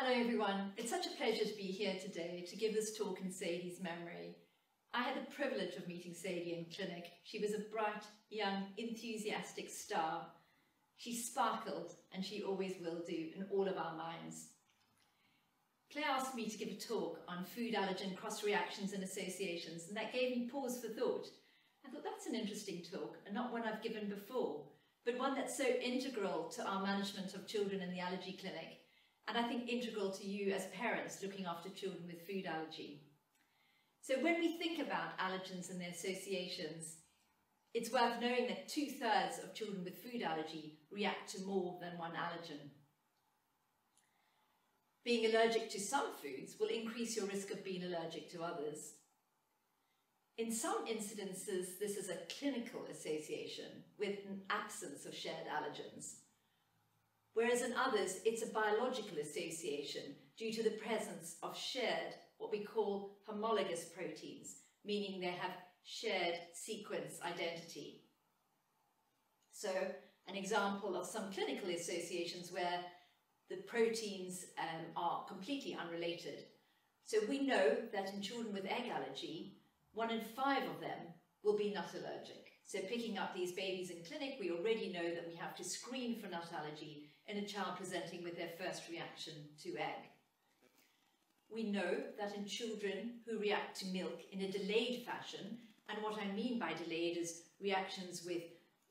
Hello everyone, it's such a pleasure to be here today to give this talk in Sadie's memory. I had the privilege of meeting Sadie in clinic. She was a bright, young, enthusiastic star. She sparkled and she always will do in all of our minds. Claire asked me to give a talk on food allergen cross-reactions and associations and that gave me pause for thought. I thought that's an interesting talk and not one I've given before, but one that's so integral to our management of children in the allergy clinic and I think integral to you as parents looking after children with food allergy. So when we think about allergens and their associations, it's worth knowing that two-thirds of children with food allergy react to more than one allergen. Being allergic to some foods will increase your risk of being allergic to others. In some incidences, this is a clinical association with an absence of shared allergens whereas in others it's a biological association due to the presence of shared, what we call homologous proteins, meaning they have shared sequence identity. So an example of some clinical associations where the proteins um, are completely unrelated. So we know that in children with egg allergy, one in five of them will be nut allergic. So picking up these babies in clinic, we already know that we have to screen for nut allergy in a child presenting with their first reaction to egg. We know that in children who react to milk in a delayed fashion, and what I mean by delayed is reactions with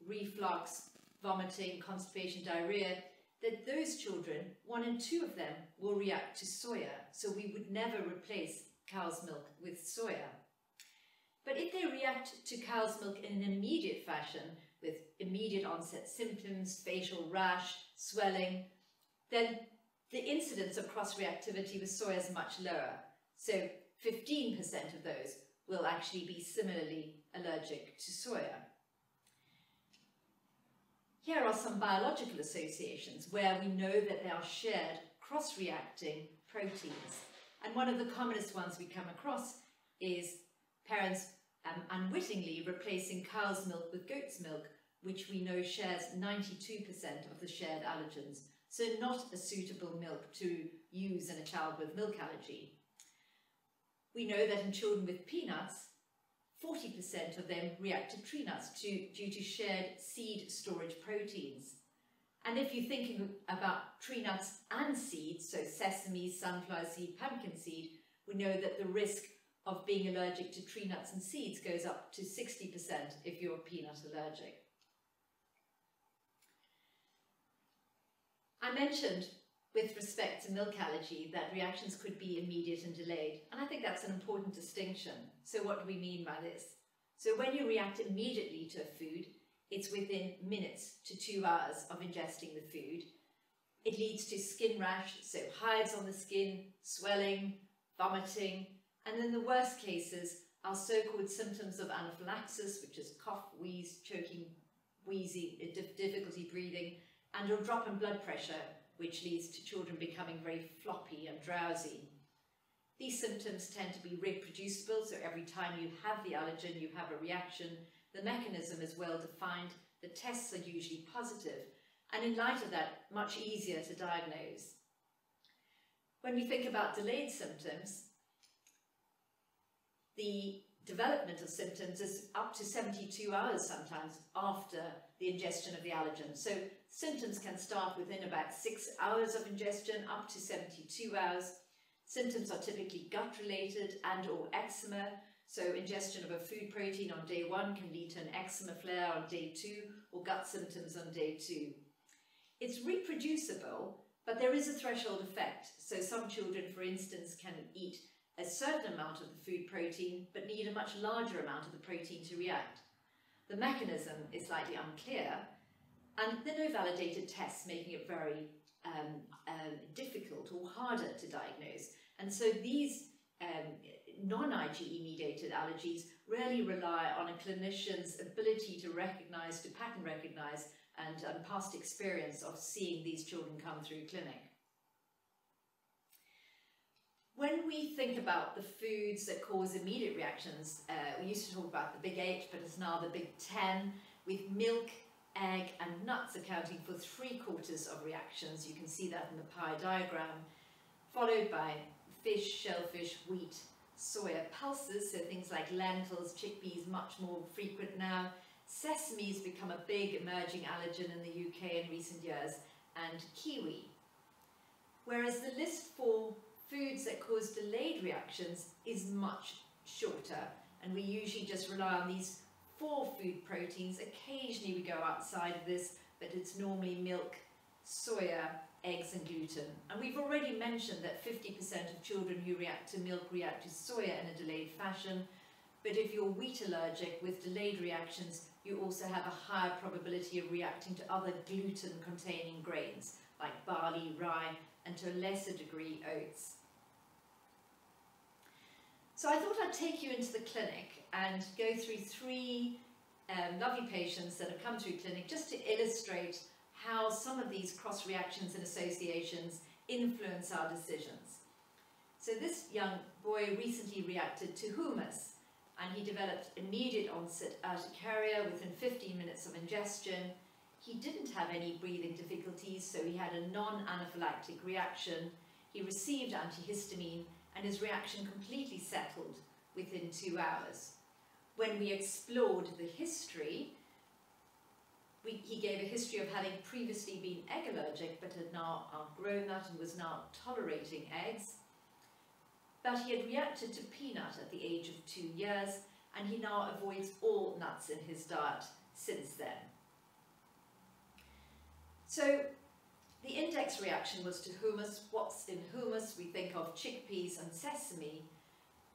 reflux, vomiting, constipation, diarrhea, that those children, one in two of them, will react to soya. So we would never replace cow's milk with soya. But if they react to cow's milk in an immediate fashion, with immediate onset symptoms, facial rash, swelling, then the incidence of cross-reactivity with soy is much lower. So 15% of those will actually be similarly allergic to soya. Here are some biological associations where we know that there are shared cross-reacting proteins. And one of the commonest ones we come across is parents um, unwittingly replacing cow's milk with goat's milk, which we know shares 92% of the shared allergens, so not a suitable milk to use in a child with milk allergy. We know that in children with peanuts, 40% of them react to tree nuts due to shared seed storage proteins. And if you're thinking about tree nuts and seeds, so sesame, sunflower seed, pumpkin seed, we know that the risk of being allergic to tree nuts and seeds goes up to 60% if you're peanut allergic. I mentioned with respect to milk allergy that reactions could be immediate and delayed, and I think that's an important distinction. So what do we mean by this? So when you react immediately to a food, it's within minutes to two hours of ingesting the food. It leads to skin rash, so hives on the skin, swelling, vomiting, and in the worst cases are so-called symptoms of anaphylaxis, which is cough, wheeze, choking, wheezy, difficulty breathing, and a drop in blood pressure, which leads to children becoming very floppy and drowsy. These symptoms tend to be reproducible, so every time you have the allergen, you have a reaction. The mechanism is well defined, the tests are usually positive, and in light of that, much easier to diagnose. When we think about delayed symptoms, the development of symptoms is up to 72 hours sometimes after the ingestion of the allergen. So symptoms can start within about six hours of ingestion up to 72 hours. Symptoms are typically gut related and or eczema. So ingestion of a food protein on day one can lead to an eczema flare on day two or gut symptoms on day two. It's reproducible, but there is a threshold effect. So some children, for instance, can eat a certain amount of the food protein, but need a much larger amount of the protein to react. The mechanism is slightly unclear, and there are no validated tests making it very um, um, difficult or harder to diagnose. And so these um, non-IgE mediated allergies really rely on a clinician's ability to recognize, to pattern recognize, and past experience of seeing these children come through clinic. We think about the foods that cause immediate reactions, uh, we used to talk about the big eight, but it's now the big 10, with milk, egg and nuts accounting for three quarters of reactions. You can see that in the pie diagram. followed by fish, shellfish, wheat, soya pulses, so things like lentils, chickpeas, much more frequent now. Sesame has become a big emerging allergen in the UK in recent years, and kiwi. Whereas the list for foods that cause delayed reactions is much shorter, and we usually just rely on these four food proteins. Occasionally we go outside of this, but it's normally milk, soya, eggs and gluten. And we've already mentioned that 50% of children who react to milk react to soya in a delayed fashion. But if you're wheat allergic with delayed reactions, you also have a higher probability of reacting to other gluten-containing grains like barley, rye, and to a lesser degree oats. So I thought I'd take you into the clinic and go through three um, lovely patients that have come through clinic just to illustrate how some of these cross reactions and associations influence our decisions. So this young boy recently reacted to hummus and he developed immediate onset urticaria within 15 minutes of ingestion. He didn't have any breathing difficulties, so he had a non-anaphylactic reaction. He received antihistamine and his reaction completely settled within two hours. When we explored the history, we, he gave a history of having previously been egg allergic but had now outgrown that and was now tolerating eggs. But he had reacted to peanut at the age of two years and he now avoids all nuts in his diet since then. So the index reaction was to hummus. What's in hummus? We think of chickpeas and sesame.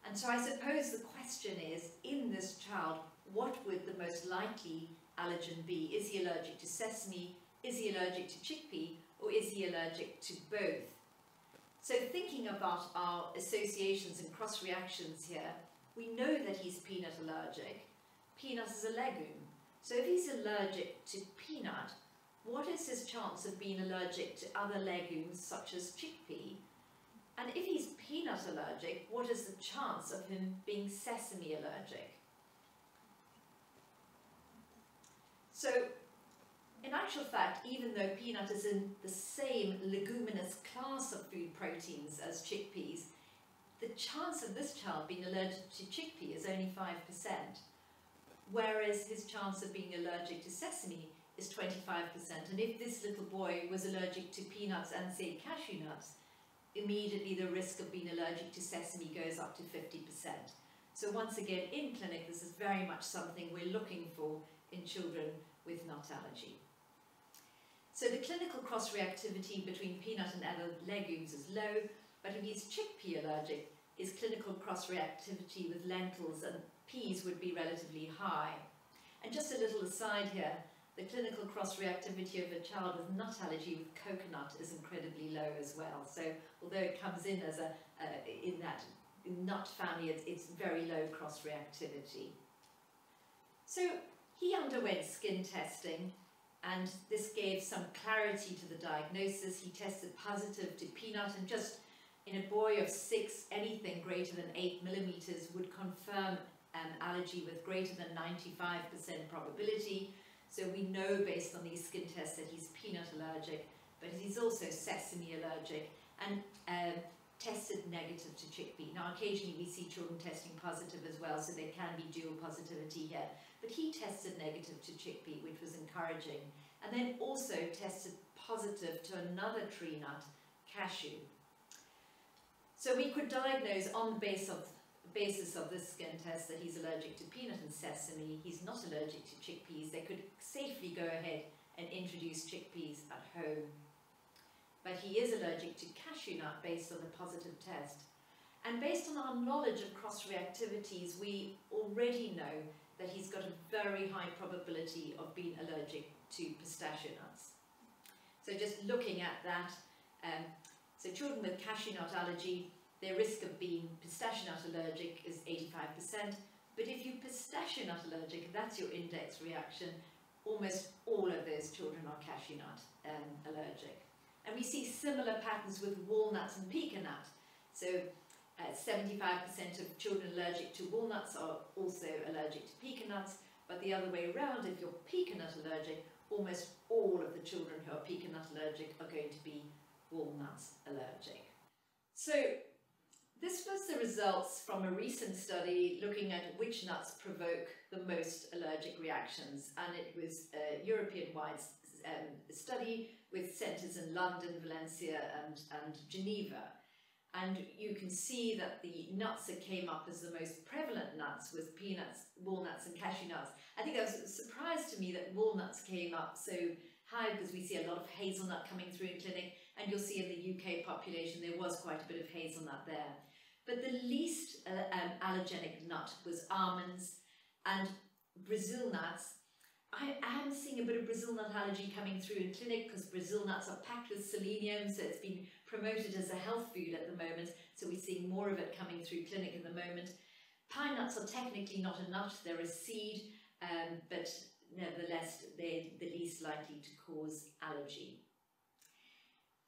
And so I suppose the question is, in this child, what would the most likely allergen be? Is he allergic to sesame? Is he allergic to chickpea? Or is he allergic to both? So thinking about our associations and cross reactions here, we know that he's peanut allergic. Peanut is a legume. So if he's allergic to peanut, what is his chance of being allergic to other legumes such as chickpea? And if he's peanut allergic, what is the chance of him being sesame allergic? So, in actual fact, even though peanut is in the same leguminous class of food proteins as chickpeas, the chance of this child being allergic to chickpea is only 5%, whereas his chance of being allergic to sesame is 25%. And if this little boy was allergic to peanuts and, say, cashew nuts, immediately the risk of being allergic to sesame goes up to 50%. So once again, in clinic, this is very much something we're looking for in children with nut allergy. So the clinical cross-reactivity between peanut and other legumes is low, but if he's chickpea allergic, his clinical cross-reactivity with lentils and peas would be relatively high. And just a little aside here, the clinical cross-reactivity of a child with nut allergy with coconut is incredibly low as well. So although it comes in as a uh, in that nut family, it's, it's very low cross-reactivity. So he underwent skin testing and this gave some clarity to the diagnosis. He tested positive to peanut and just in a boy of six, anything greater than eight millimeters would confirm an allergy with greater than 95% probability. So we know based on these skin tests that he's peanut allergic, but he's also sesame allergic and um, tested negative to chickpea. Now occasionally we see children testing positive as well, so there can be dual positivity here but he tested negative to chickpea, which was encouraging, and then also tested positive to another tree nut, cashew. So we could diagnose on the basis of, basis of this skin test that he's allergic to peanut and sesame, he's not allergic to chickpeas, they could safely go ahead and introduce chickpeas at home. But he is allergic to cashew nut based on the positive test. And based on our knowledge of cross-reactivities, we already know that he's got a very high probability of being allergic to pistachio nuts. So just looking at that, um, so children with cashew nut allergy, their risk of being pistachio nut allergic is 85%, but if you pistachio nut allergic, that's your index reaction, almost all of those children are cashew nut um, allergic. And we see similar patterns with walnuts and pecan nut. So 75% uh, of children allergic to walnuts are also allergic to pecan nuts, but the other way around, if you're pecan nut allergic, almost all of the children who are pecan nut allergic are going to be walnuts allergic. So this was the results from a recent study looking at which nuts provoke the most allergic reactions and it was a European-wide um, study with centres in London, Valencia and, and Geneva. And you can see that the nuts that came up as the most prevalent nuts was peanuts, walnuts and cashew nuts. I think that was a surprise to me that walnuts came up so high because we see a lot of hazelnut coming through in clinic and you'll see in the UK population there was quite a bit of hazelnut there. But the least uh, um, allergenic nut was almonds and Brazil nuts I am seeing a bit of Brazil nut allergy coming through in clinic because Brazil nuts are packed with selenium, so it's been promoted as a health food at the moment, so we're seeing more of it coming through clinic at the moment. Pine nuts are technically not a nut, they're a seed, um, but nevertheless they're the least likely to cause allergy.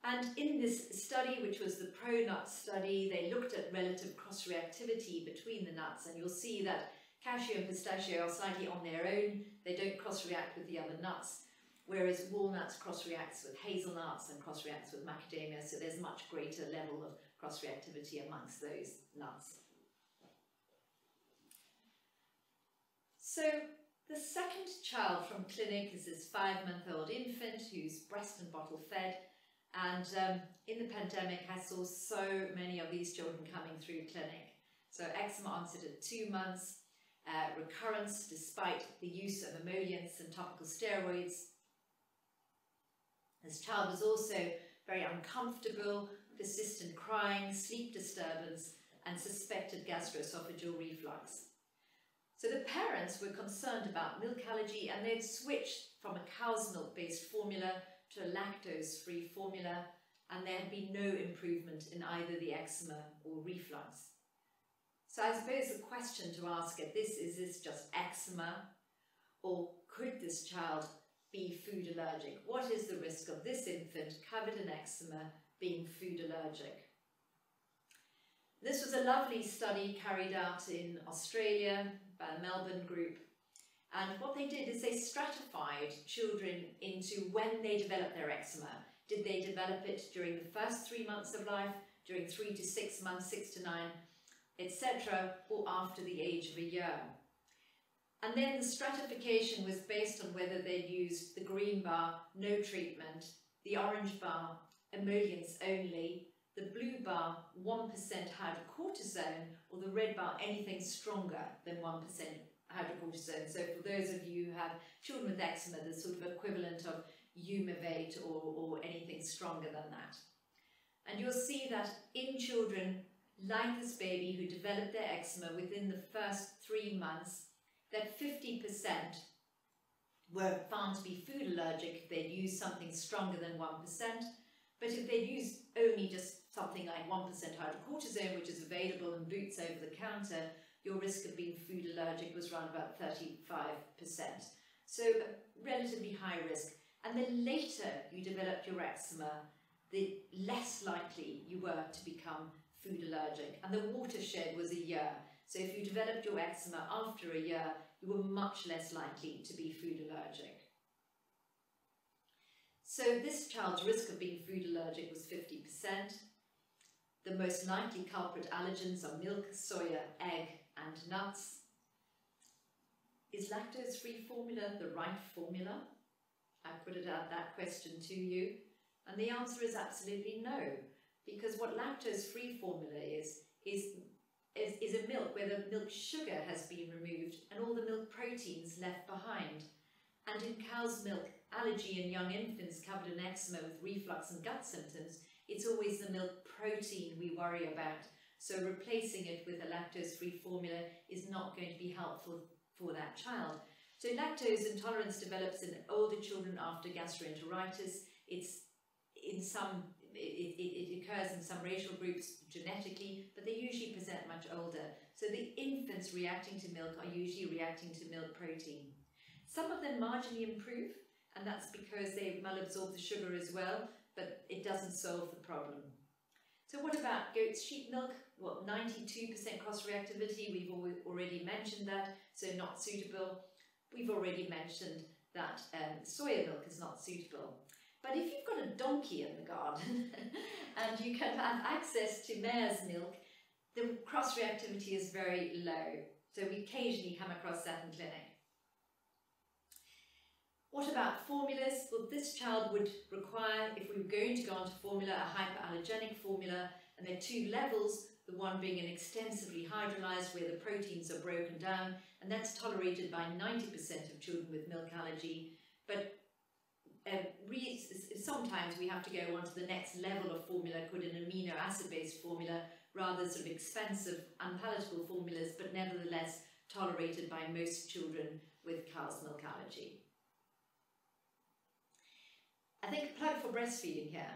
And in this study, which was the pro-nut study, they looked at relative cross-reactivity between the nuts, and you'll see that Cashew and pistachio are slightly on their own. They don't cross-react with the other nuts, whereas walnuts cross-reacts with hazelnuts and cross-reacts with macadamia, so there's much greater level of cross-reactivity amongst those nuts. So the second child from clinic is this five-month-old infant who's breast and bottle fed, and um, in the pandemic I saw so many of these children coming through clinic. So eczema onset at two months, uh, recurrence despite the use of emollients and topical steroids. This child was also very uncomfortable, persistent crying, sleep disturbance, and suspected gastroesophageal reflux. So the parents were concerned about milk allergy and they'd switched from a cow's milk based formula to a lactose free formula and there had been no improvement in either the eczema or reflux. So I suppose the question to ask at this is this just eczema or could this child be food allergic? What is the risk of this infant covered in eczema being food allergic? This was a lovely study carried out in Australia by a Melbourne group and what they did is they stratified children into when they developed their eczema. Did they develop it during the first three months of life, during three to six months, six to nine, etc., or after the age of a year. And then the stratification was based on whether they used the green bar, no treatment, the orange bar, emollients only, the blue bar, 1% hydrocortisone, or the red bar, anything stronger than 1% hydrocortisone. So for those of you who have children with eczema, the sort of equivalent of Eumovate or, or anything stronger than that. And you'll see that in children like this baby who developed their eczema within the first three months, that 50% were found to be food allergic if they'd used something stronger than 1%, but if they'd used only just something like 1% hydrocortisone, which is available in Boots over the counter, your risk of being food allergic was around about 35%. So relatively high risk. And the later you developed your eczema, the less likely you were to become food allergic and the watershed was a year. So if you developed your eczema after a year, you were much less likely to be food allergic. So this child's risk of being food allergic was 50%. The most likely culprit allergens are milk, soya, egg and nuts. Is lactose-free formula the right formula? I put it out that question to you and the answer is absolutely no because what lactose-free formula is, is, is, is a milk where the milk sugar has been removed and all the milk proteins left behind. And in cow's milk allergy in young infants covered in eczema with reflux and gut symptoms, it's always the milk protein we worry about. So replacing it with a lactose-free formula is not going to be helpful for that child. So lactose intolerance develops in older children after gastroenteritis. It's in some it, it, occurs in some racial groups genetically, but they usually present much older. So the infants reacting to milk are usually reacting to milk protein. Some of them marginally improve, and that's because they malabsorb the sugar as well, but it doesn't solve the problem. So what about goat's sheep milk? Well, 92% cross-reactivity, we've already mentioned that, so not suitable. We've already mentioned that um, soya milk is not suitable. But if you've got a donkey in the garden and you can have access to mare's milk, the cross-reactivity is very low. So we occasionally come across that in clinic. What about formulas? Well, this child would require, if we were going to go on to formula, a hyperallergenic formula, and there are two levels, the one being an extensively hydrolyzed where the proteins are broken down, and that's tolerated by 90% of children with milk allergy. But uh, sometimes we have to go on to the next level of formula called an amino acid based formula, rather sort of expensive, unpalatable formulas, but nevertheless tolerated by most children with cow's milk allergy. I think a plug for breastfeeding here,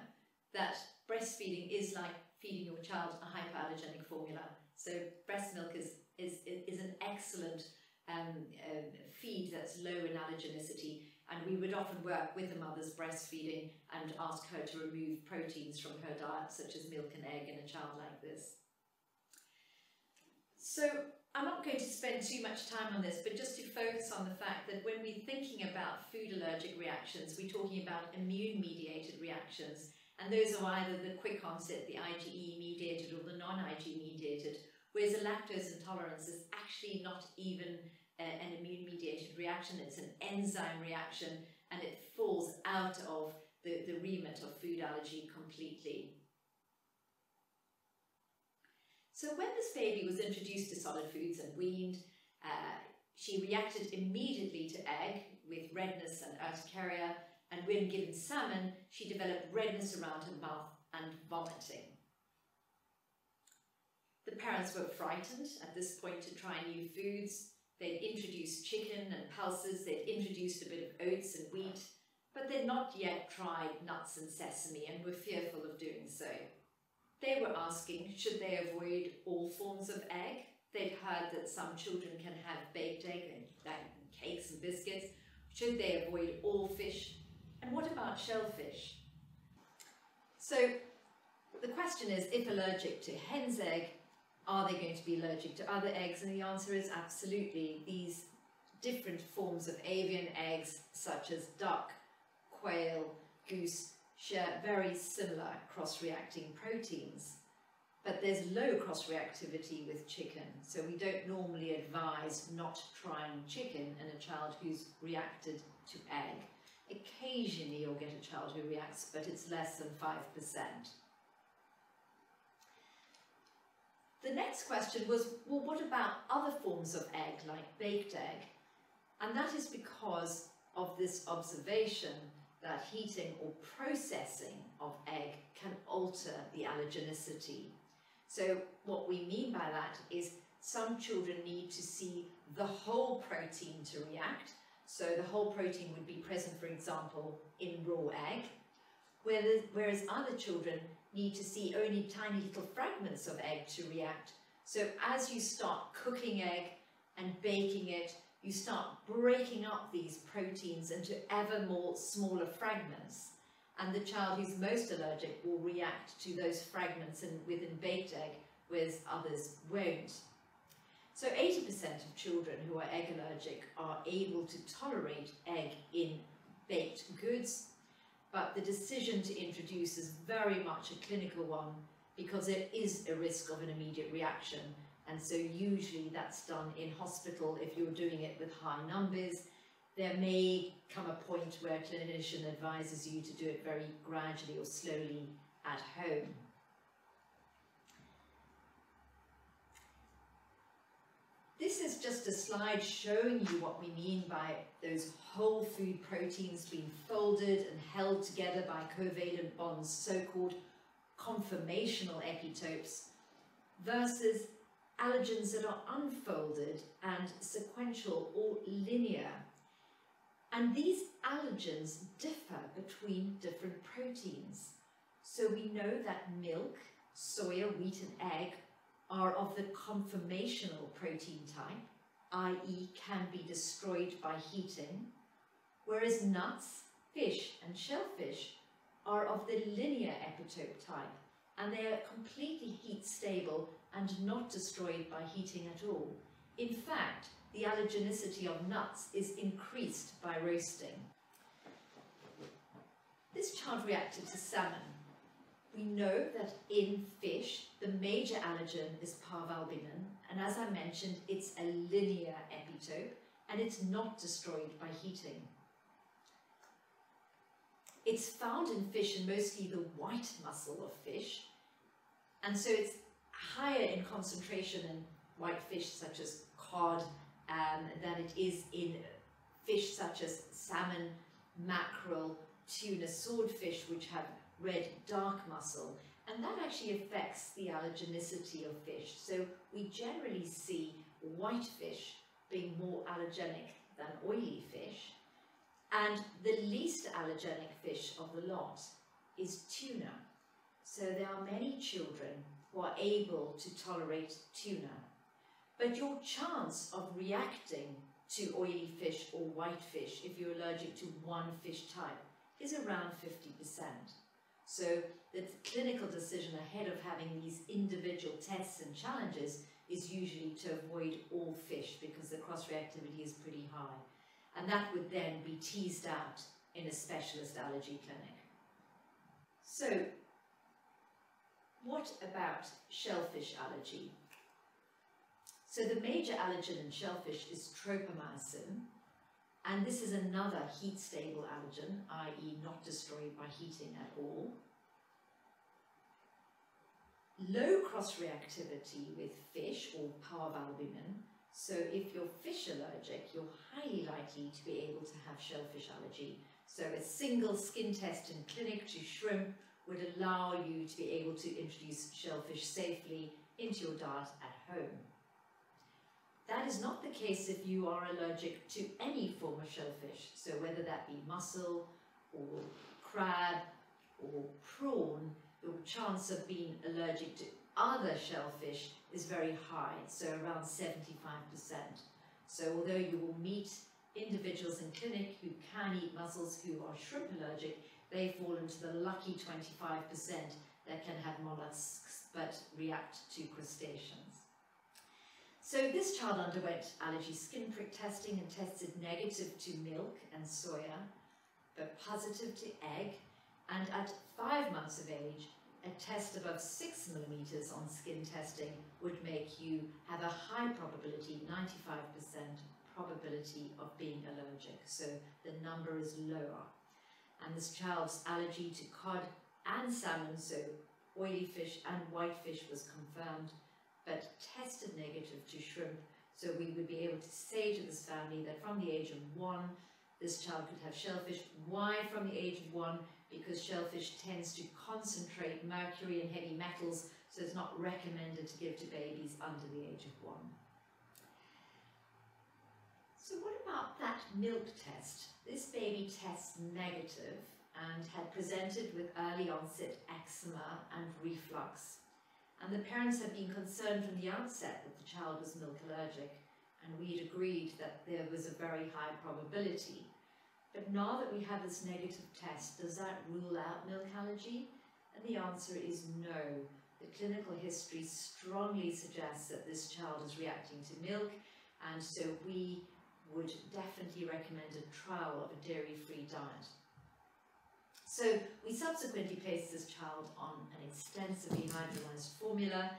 that breastfeeding is like feeding your child a hypoallergenic formula. So breast milk is, is, is an excellent um, um, feed that's low in allergenicity and we would often work with the mother's breastfeeding and ask her to remove proteins from her diet such as milk and egg in a child like this. So I'm not going to spend too much time on this, but just to focus on the fact that when we're thinking about food allergic reactions, we're talking about immune-mediated reactions, and those are either the quick onset, the IgE-mediated, or the non-IgE mediated, whereas a lactose intolerance is actually not even an immune-mediated reaction, it's an enzyme reaction, and it falls out of the, the remit of food allergy completely. So when this baby was introduced to solid foods and weaned, uh, she reacted immediately to egg with redness and urticaria, and when given salmon, she developed redness around her mouth and vomiting. The parents were frightened at this point to try new foods, They'd introduced chicken and pulses, they'd introduced a bit of oats and wheat, but they'd not yet tried nuts and sesame and were fearful of doing so. They were asking, should they avoid all forms of egg? They'd heard that some children can have baked egg and, cakes and biscuits. Should they avoid all fish? And what about shellfish? So the question is, if allergic to hen's egg, are they going to be allergic to other eggs? And the answer is absolutely. These different forms of avian eggs, such as duck, quail, goose, share very similar cross-reacting proteins. But there's low cross-reactivity with chicken, so we don't normally advise not trying chicken in a child who's reacted to egg. Occasionally you'll get a child who reacts, but it's less than 5%. The next question was, well, what about other forms of egg, like baked egg? And that is because of this observation that heating or processing of egg can alter the allergenicity. So what we mean by that is some children need to see the whole protein to react. So the whole protein would be present, for example, in raw egg, whereas other children need to see only tiny little fragments of egg to react. So as you start cooking egg and baking it, you start breaking up these proteins into ever more smaller fragments. And the child who's most allergic will react to those fragments in, within baked egg, whereas others won't. So 80% of children who are egg allergic are able to tolerate egg in baked goods, but the decision to introduce is very much a clinical one because there is a risk of an immediate reaction and so usually that's done in hospital if you're doing it with high numbers. There may come a point where a clinician advises you to do it very gradually or slowly at home. This is just a slide showing you what we mean by those whole food proteins being folded and held together by covalent bonds, so-called conformational epitopes, versus allergens that are unfolded and sequential or linear. And these allergens differ between different proteins. So we know that milk, soya, wheat and egg are of the conformational protein type, i.e. can be destroyed by heating, whereas nuts, fish and shellfish are of the linear epitope type and they are completely heat stable and not destroyed by heating at all. In fact, the allergenicity of nuts is increased by roasting. This child reacted to salmon. We know that in fish, the major allergen is parvalbumin, and as I mentioned, it's a linear epitope, and it's not destroyed by heating. It's found in fish and mostly the white muscle of fish, and so it's higher in concentration in white fish such as cod um, than it is in fish such as salmon, mackerel, tuna, swordfish, which have red dark muscle. And that actually affects the allergenicity of fish. So we generally see white fish being more allergenic than oily fish. And the least allergenic fish of the lot is tuna. So there are many children who are able to tolerate tuna. But your chance of reacting to oily fish or white fish if you're allergic to one fish type is around 50%. So the clinical decision ahead of having these individual tests and challenges is usually to avoid all fish because the cross-reactivity is pretty high. And that would then be teased out in a specialist allergy clinic. So what about shellfish allergy? So the major allergen in shellfish is tropomyosin, and this is another heat-stable allergen, i.e. not destroyed by heating at all. Low cross-reactivity with fish or parvalbumin, so if you're fish allergic, you're highly likely to be able to have shellfish allergy. So a single skin test in clinic to shrimp would allow you to be able to introduce shellfish safely into your diet at home. That is not the case if you are allergic to any form of shellfish, so whether that be mussel or crab or prawn, the chance of being allergic to other shellfish is very high, so around 75%. So although you will meet individuals in clinic who can eat mussels who are shrimp allergic, they fall into the lucky 25% that can have mollusks but react to crustaceans. So this child underwent allergy skin prick testing and tested negative to milk and soya, but positive to egg, and at five months of age, a test above six millimeters on skin testing would make you have a high probability, 95% probability of being allergic. So the number is lower and this child's allergy to cod and salmon, so oily fish and white fish was confirmed, but tested negative to shrimp. So we would be able to say to this family that from the age of one, this child could have shellfish. Why from the age of one? Because shellfish tends to concentrate mercury and heavy metals, so it's not recommended to give to babies under the age of one. So what about that milk test? This baby tests negative and had presented with early onset eczema and reflux. And the parents had been concerned from the outset that the child was milk allergic, and we'd agreed that there was a very high probability. But now that we have this negative test, does that rule out milk allergy? And the answer is no. The clinical history strongly suggests that this child is reacting to milk, and so we would definitely recommend a trial of a dairy-free diet. So we subsequently placed this child on an extensively hydrolyzed formula.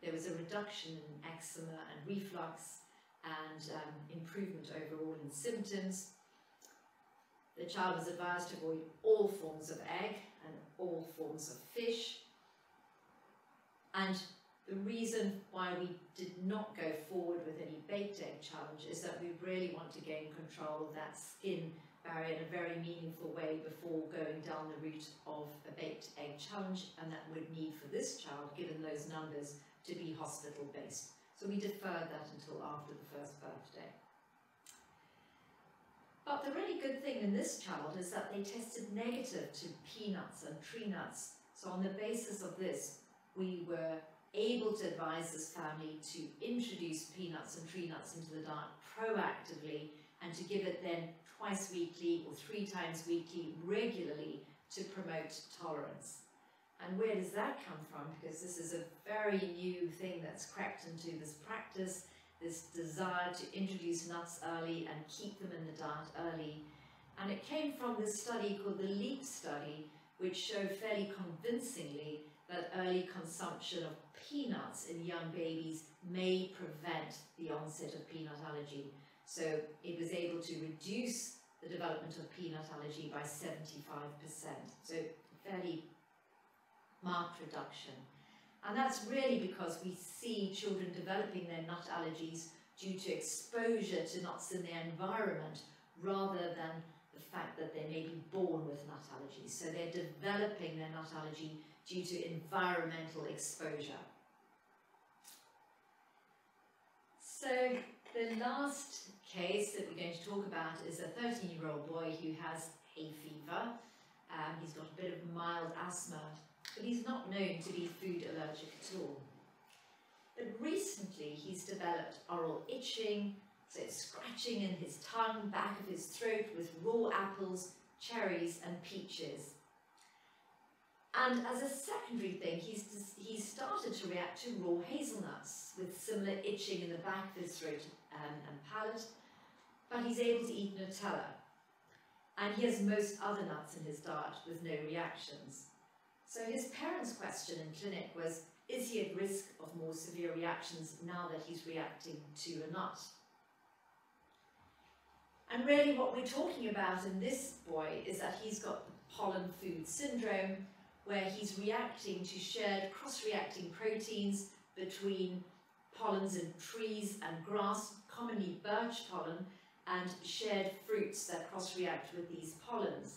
There was a reduction in eczema and reflux and um, improvement overall in symptoms. The child was advised to avoid all forms of egg and all forms of fish. And the reason why we did not go forward with any baked egg challenge is that we really want to gain control of that skin barrier in a very meaningful way before going down the route of a baked egg challenge and that would need for this child, given those numbers, to be hospital based. So we deferred that until after the first birthday. But the really good thing in this child is that they tested negative to peanuts and tree nuts. So on the basis of this, we were able to advise this family to introduce peanuts and tree nuts into the diet proactively and to give it then twice weekly or three times weekly regularly to promote tolerance. And where does that come from? Because this is a very new thing that's crept into this practice, this desire to introduce nuts early and keep them in the diet early. And it came from this study called the LEAP study, which showed fairly convincingly that early consumption of peanuts in young babies may prevent the onset of peanut allergy. So it was able to reduce the development of peanut allergy by 75%. So fairly marked reduction. And that's really because we see children developing their nut allergies due to exposure to nuts in their environment rather than the fact that they may be born with nut allergies. So they're developing their nut allergy due to environmental exposure. So the last case that we're going to talk about is a 13-year-old boy who has hay fever. Um, he's got a bit of mild asthma but he's not known to be food allergic at all. But recently he's developed oral itching, so scratching in his tongue, back of his throat with raw apples, cherries and peaches. And as a secondary thing, he's, he's started to react to raw hazelnuts with similar itching in the back of his throat um, and palate, but he's able to eat Nutella. And he has most other nuts in his diet with no reactions. So his parents' question in clinic was, is he at risk of more severe reactions now that he's reacting to a nut? And really what we're talking about in this boy is that he's got pollen food syndrome, where he's reacting to shared cross-reacting proteins between pollens in trees and grass, commonly birch pollen, and shared fruits that cross-react with these pollens.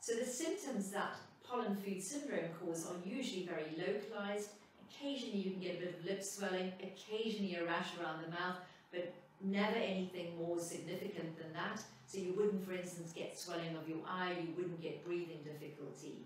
So the symptoms that pollen food syndrome cause are usually very localized. Occasionally you can get a bit of lip swelling, occasionally a rash around the mouth, but never anything more significant than that. So you wouldn't, for instance, get swelling of your eye, you wouldn't get breathing difficulty.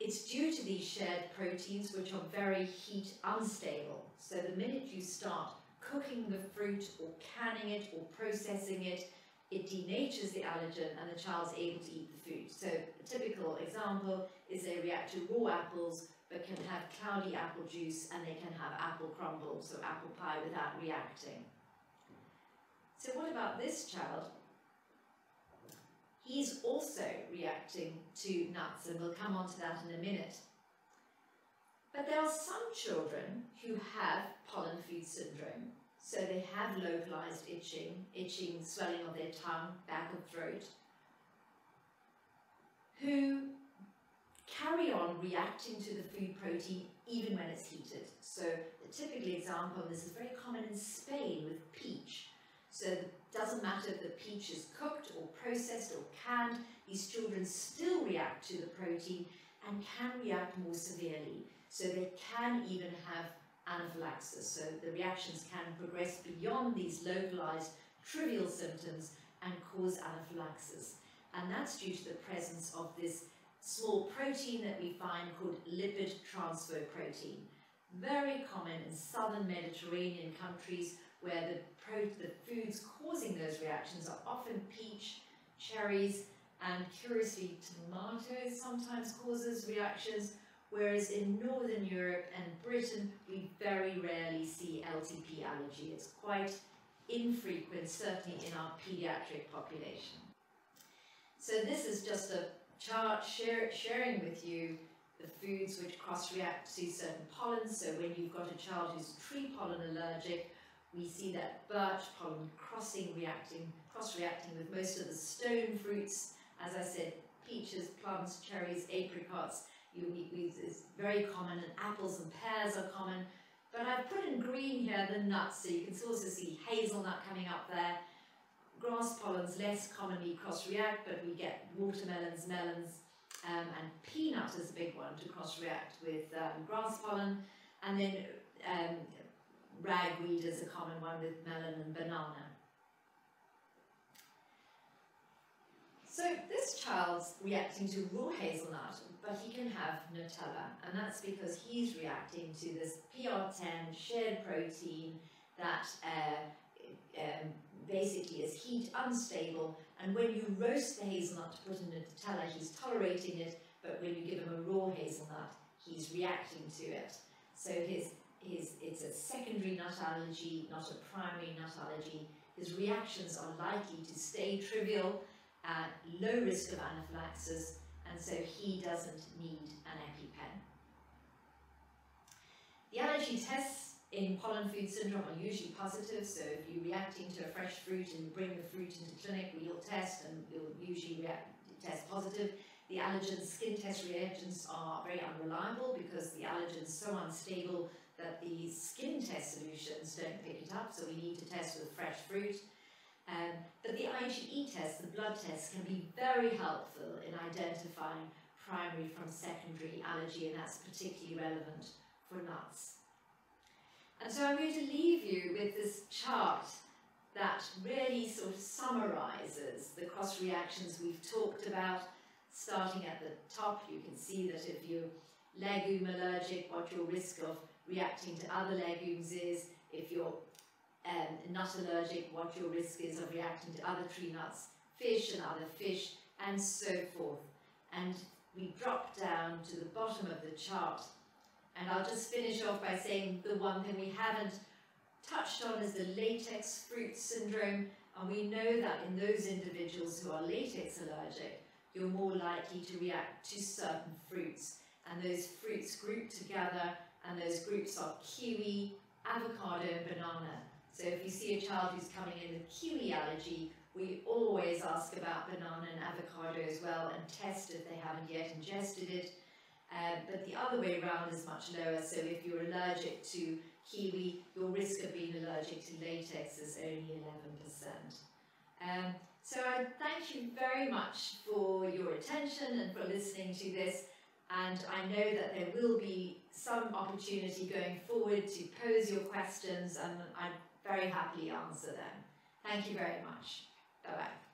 It's due to these shared proteins which are very heat unstable. So the minute you start cooking the fruit or canning it or processing it, it denatures the allergen and the child's able to eat the food. So a typical example is they react to raw apples but can have cloudy apple juice and they can have apple crumble, so apple pie without reacting. So what about this child? He's also reacting to nuts and we'll come on to that in a minute. But there are some children who have pollen food syndrome so they have localized itching, itching, swelling of their tongue, back of throat, who carry on reacting to the food protein even when it's heated. So the typical example, this is very common in Spain with peach. So it doesn't matter if the peach is cooked or processed or canned, these children still react to the protein and can react more severely. So they can even have anaphylaxis. So the reactions can progress beyond these localized trivial symptoms and cause anaphylaxis. And that's due to the presence of this small protein that we find called lipid transfer protein. Very common in southern Mediterranean countries where the, the foods causing those reactions are often peach, cherries, and curiously tomatoes sometimes causes reactions, whereas in Northern Europe and Britain, we very rarely see LTP allergy. It's quite infrequent, certainly in our pediatric population. So this is just a chart share, sharing with you the foods which cross-react to certain pollens. So when you've got a child who's tree pollen allergic, we see that birch pollen crossing reacting, cross-reacting with most of the stone fruits. As I said, peaches, plums, cherries, apricots, it's very common, and apples and pears are common. But I've put in green here the nuts, so you can also see hazelnut coming up there. Grass pollens less commonly cross-react, but we get watermelons, melons, um, and peanut is a big one to cross-react with um, grass pollen. And then um, ragweed is a common one with melon and banana. So this child's reacting to raw hazelnut, but he can have Nutella, and that's because he's reacting to this PR10 shared protein that uh, um, basically is heat unstable, and when you roast the hazelnut to put in Nutella, he's tolerating it, but when you give him a raw hazelnut, he's reacting to it. So his his, it's a secondary nut allergy, not a primary nut allergy. His reactions are likely to stay trivial, at low risk of anaphylaxis, and so he doesn't need an EpiPen. The allergy tests in pollen food syndrome are usually positive, so if you're reacting to a fresh fruit and you bring the fruit into clinic, we'll test and we'll usually react, test positive. The allergen skin test reagents are very unreliable because the allergen is so unstable that the skin test solutions don't pick it up, so we need to test with fresh fruit. Um, but the IgE test, the blood test, can be very helpful in identifying primary from secondary allergy, and that's particularly relevant for nuts. And so I'm going to leave you with this chart that really sort of summarizes the cross reactions we've talked about. Starting at the top, you can see that if you're legume allergic, what your risk of reacting to other legumes is. If you're um, nut allergic, what your risk is of reacting to other tree nuts, fish and other fish, and so forth. And we drop down to the bottom of the chart and I'll just finish off by saying the one thing we haven't touched on is the latex fruit syndrome. And we know that in those individuals who are latex allergic, you're more likely to react to certain fruits. And those fruits group together, and those groups are kiwi, avocado, and banana. So if you see a child who's coming in with kiwi allergy, we always ask about banana and avocado as well and test if they haven't yet ingested it. Um, but the other way around is much lower. So if you're allergic to kiwi, your risk of being allergic to latex is only 11%. Um, so I thank you very much for your attention and for listening to this. And I know that there will be some opportunity going forward to pose your questions and I'd very happily answer them. Thank you very much. Bye-bye.